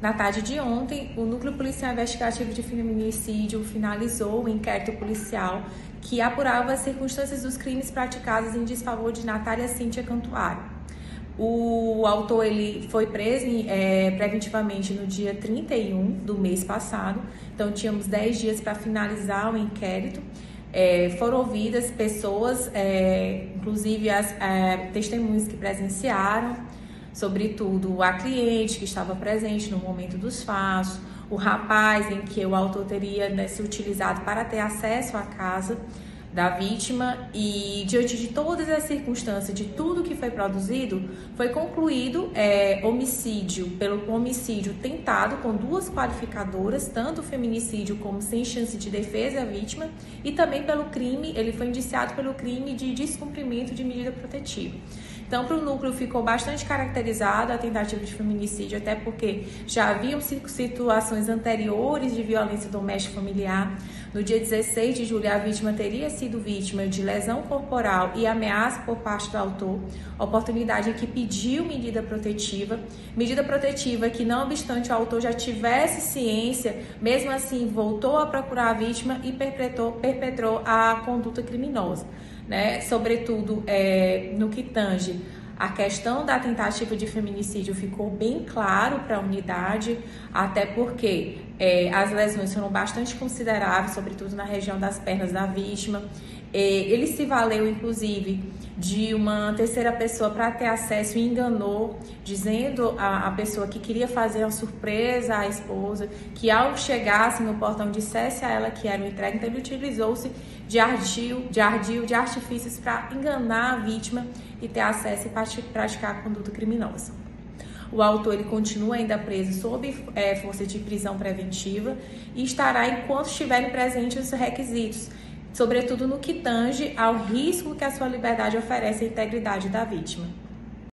Na tarde de ontem, o Núcleo Policial Investigativo de Feminicídio finalizou o inquérito policial que apurava as circunstâncias dos crimes praticados em desfavor de Natália Cíntia Cantuário. O autor ele foi preso é, preventivamente no dia 31 do mês passado, então tínhamos 10 dias para finalizar o inquérito. É, foram ouvidas pessoas, é, inclusive as é, testemunhas que presenciaram, sobretudo a cliente que estava presente no momento dos fatos, o rapaz em que o autor teria né, se utilizado para ter acesso à casa da vítima e diante de todas as circunstâncias de tudo que foi produzido foi concluído é, homicídio pelo homicídio tentado com duas qualificadoras tanto feminicídio como sem chance de defesa à vítima e também pelo crime ele foi indiciado pelo crime de descumprimento de medida protetiva então, para o núcleo ficou bastante caracterizado a tentativa de feminicídio, até porque já haviam situações anteriores de violência doméstica familiar. No dia 16 de julho, a vítima teria sido vítima de lesão corporal e ameaça por parte do autor, oportunidade em que pediu medida protetiva. Medida protetiva que, não obstante o autor já tivesse ciência, mesmo assim voltou a procurar a vítima e perpetrou, perpetrou a conduta criminosa né? Sobretudo é, no que tange a questão da tentativa de feminicídio ficou bem claro para a unidade, até porque é, as lesões foram bastante consideráveis, sobretudo na região das pernas da vítima. É, ele se valeu, inclusive, de uma terceira pessoa para ter acesso e enganou, dizendo a pessoa que queria fazer uma surpresa à esposa, que ao chegasse no portão dissesse a ela que era um entregue, então ele utilizou-se de ardil, de ardil, de artifícios para enganar a vítima e ter acesso e praticar a conduta criminosa. O autor ele continua ainda preso sob é, força de prisão preventiva e estará enquanto estiverem presentes os requisitos, sobretudo no que tange ao risco que a sua liberdade oferece à integridade da vítima.